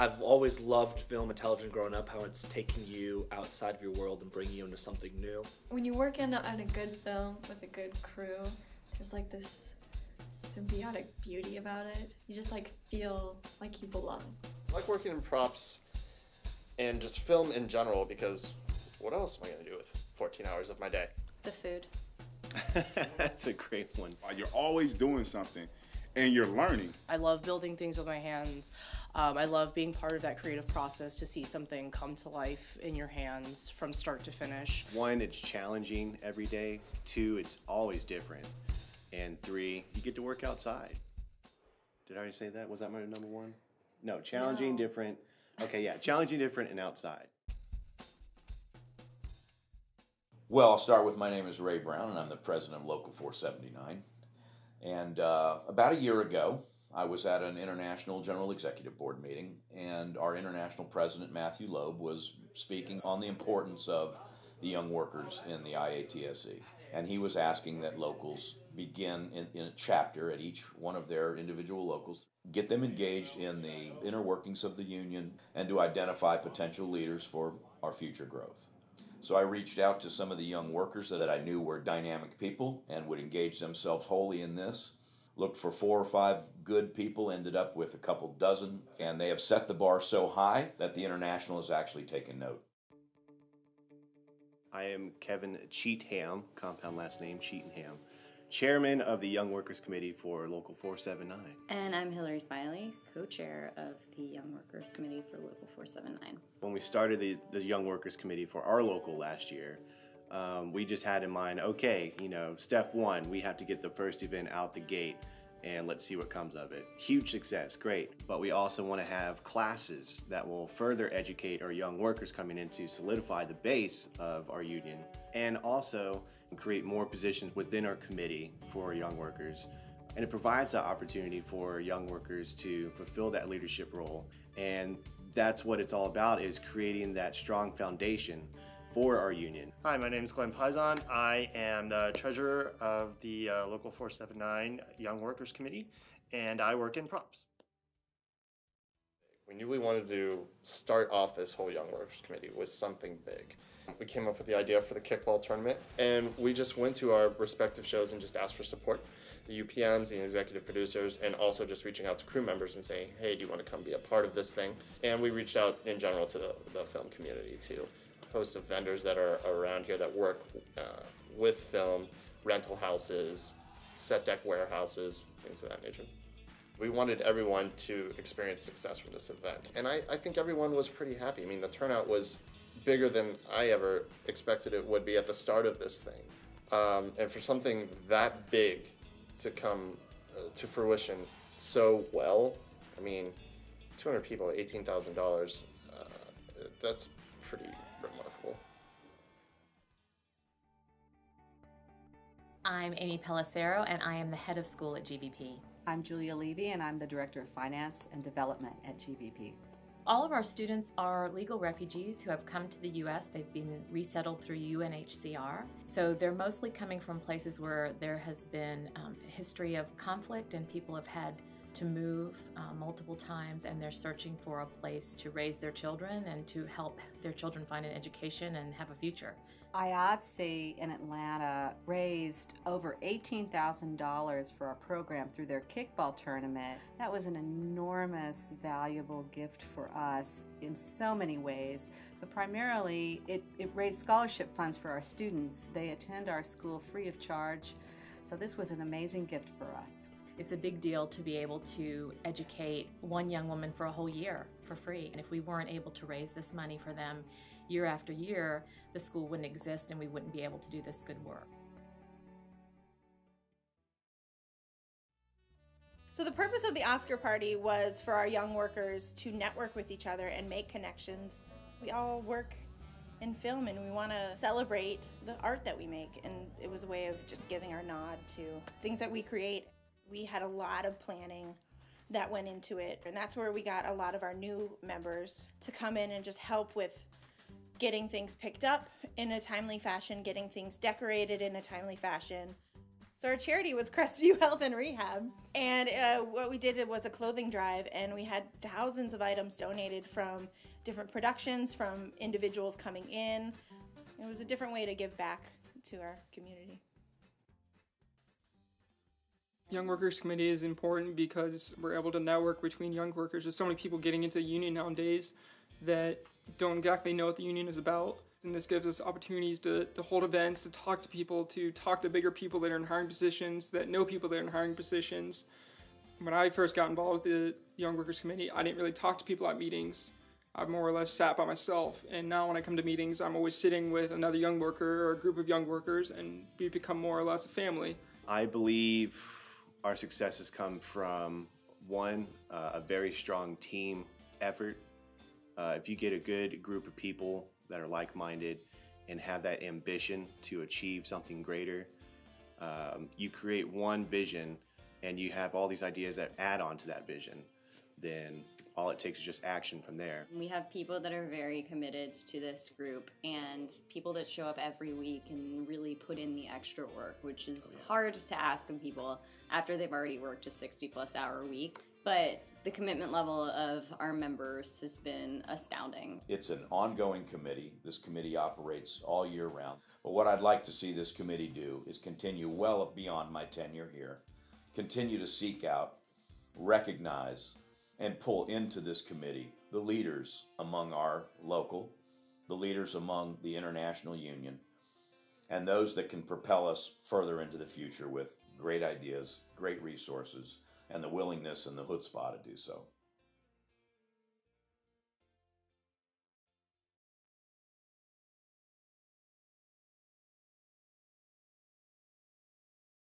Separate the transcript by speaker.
Speaker 1: I've always loved film and television growing up, how it's taking you outside of your world and bringing you into something new.
Speaker 2: When you work in a, on a good film with a good crew, there's like this symbiotic beauty about it. You just like feel like you belong.
Speaker 3: I like working in props and just film in general because what else am I going to do with 14 hours of my day?
Speaker 2: The food.
Speaker 4: That's a great one.
Speaker 5: You're always doing something and you're learning.
Speaker 6: I love building things with my hands. Um, I love being part of that creative process to see something come to life in your hands from start to finish.
Speaker 4: One, it's challenging every day. Two, it's always different. And three, you get to work outside. Did I already say that? Was that my number one? No, challenging,
Speaker 2: No.
Speaker 4: different. Okay, yeah, challenging, different, and outside.
Speaker 7: Well, I'll start with my name is Ray Brown, and I'm the president of Local 479. And uh, about a year ago, I was at an international general executive board meeting, and our international president, Matthew Loeb, was speaking on the importance of the young workers in the IATSE. And he was asking that locals begin in, in a chapter at each one of their individual locals, get them engaged in the inner workings of the union, and to identify potential leaders for our future growth. So I reached out to some of the young workers that I knew were dynamic people and would engage themselves wholly in this. Looked for four or five good people, ended up with a couple dozen, and they have set the bar so high that the international has actually taken note.
Speaker 4: I am Kevin Cheatham, compound last name Cheatham, chairman of the Young Workers Committee for Local 479.
Speaker 8: And I'm Hilary Smiley, co chair of the Young Workers Committee for Local 479.
Speaker 4: When we started the, the Young Workers Committee for our local last year, um, we just had in mind okay, you know, step one, we have to get the first event out the gate and let's see what comes of it. Huge success, great. But we also want to have classes that will further educate our young workers coming in to solidify the base of our union and also create more positions within our committee for young workers. And it provides that opportunity for young workers to fulfill that leadership role. And that's what it's all about is creating that strong foundation for our union.
Speaker 3: Hi, my name is Glenn Pizon. I am the treasurer of the uh, Local 479 Young Workers Committee, and I work in props. We knew we wanted to start off this whole Young Workers Committee with something big. We came up with the idea for the kickball tournament, and we just went to our respective shows and just asked for support. The UPMs, the executive producers, and also just reaching out to crew members and saying, hey, do you want to come be a part of this thing? And we reached out in general to the, the film community too host of vendors that are around here that work uh, with film, rental houses, set dec warehouses, things of that nature. We wanted everyone to experience success from this event. And I, I think everyone was pretty happy. I mean, the turnout was bigger than I ever expected it would be at the start of this thing. Um, and for something that big to come uh, to fruition so well, I mean, 200 people, $18,000, uh, that's pretty remarkable.
Speaker 9: I'm Amy Pellicero, and I am the head of school at GVP.
Speaker 10: I'm Julia Levy, and I'm the Director of Finance and Development at GVP.
Speaker 9: All of our students are legal refugees who have come to the U.S. They've been resettled through UNHCR. So they're mostly coming from places where there has been um, a history of conflict and people have had to move uh, multiple times and they're searching for a place to raise their children and to help their children find an education and have a future.
Speaker 10: IATSE in Atlanta raised over $18,000 for our program through their kickball tournament. That was an enormous, valuable gift for us in so many ways, but primarily it, it raised scholarship funds for our students. They attend our school free of charge, so this was an amazing gift for us.
Speaker 9: It's a big deal to be able to educate one young woman for a whole year for free. And if we weren't able to raise this money for them year after year, the school wouldn't exist and we wouldn't be able to do this good work.
Speaker 11: So, the purpose of the Oscar party was for our young workers to network with each other and make connections. We all work in film and we want to celebrate the art that we make, and it was a way of just giving our nod to things that we create. We had a lot of planning that went into it, and that's where we got a lot of our new members to come in and just help with getting things picked up in a timely fashion, getting things decorated in a timely fashion. So our charity was Crestview Health and Rehab, and uh, what we did was a clothing drive, and we had thousands of items donated from different productions, from individuals coming in. It was a different way to give back to our community.
Speaker 12: Young Workers Committee is important because we're able to network between young workers. There's so many people getting into the union nowadays that don't exactly know what the union is about. And this gives us opportunities to, to hold events, to talk to people, to talk to bigger people that are in hiring positions, that know people that are in hiring positions. When I first got involved with the Young Workers Committee, I didn't really talk to people at meetings. I more or less sat by myself. And now when I come to meetings, I'm always sitting with another young worker or a group of young workers, and we become more or less a family.
Speaker 4: I believe our success has come from one, uh, a very strong team effort. Uh, if you get a good group of people that are like minded and have that ambition to achieve something greater, um, you create one vision and you have all these ideas that add on to that vision, then all it takes is just action from there.
Speaker 8: We have people that are very committed to this group and people that show up every week and really put in the extra work, which is oh, hard to ask of people after they've already worked a 60 plus hour week. But the commitment level of our members has been astounding.
Speaker 7: It's an ongoing committee. This committee operates all year round. But what I'd like to see this committee do is continue well beyond my tenure here, continue to seek out, recognize, and pull into this committee the leaders among our local, the leaders among the international union, and those that can propel us further into the future with great ideas, great resources, and the willingness and the chutzpah to do so.